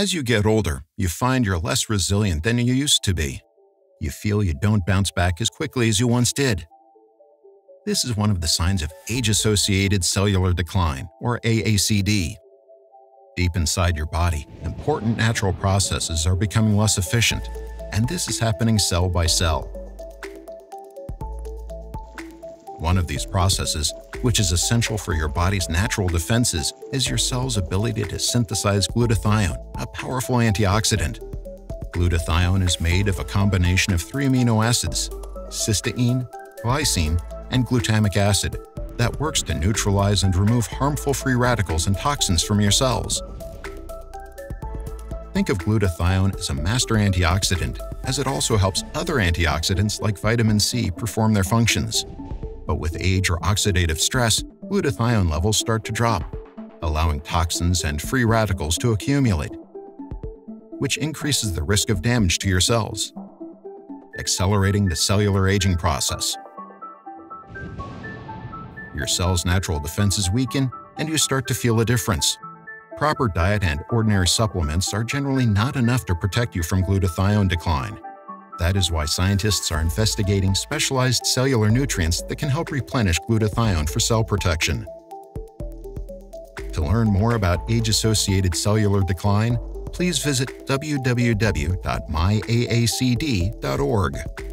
As you get older, you find you're less resilient than you used to be. You feel you don't bounce back as quickly as you once did. This is one of the signs of age associated cellular decline, or AACD. Deep inside your body, important natural processes are becoming less efficient, and this is happening cell by cell. One of these processes, which is essential for your body's natural defenses, is your cell's ability to synthesize glutathione, a powerful antioxidant. Glutathione is made of a combination of three amino acids cysteine, glycine, and glutamic acid that works to neutralize and remove harmful free radicals and toxins from your cells. Think of glutathione as a master antioxidant, as it also helps other antioxidants like vitamin C perform their functions. But with age or oxidative stress, glutathione levels start to drop, allowing toxins and free radicals to accumulate, which increases the risk of damage to your cells, accelerating the cellular aging process. Your cell's natural defenses weaken, and you start to feel a difference proper diet and ordinary supplements are generally not enough to protect you from glutathione decline. That is why scientists are investigating specialized cellular nutrients that can help replenish glutathione for cell protection. To learn more about age-associated cellular decline, please visit www.myAACD.org.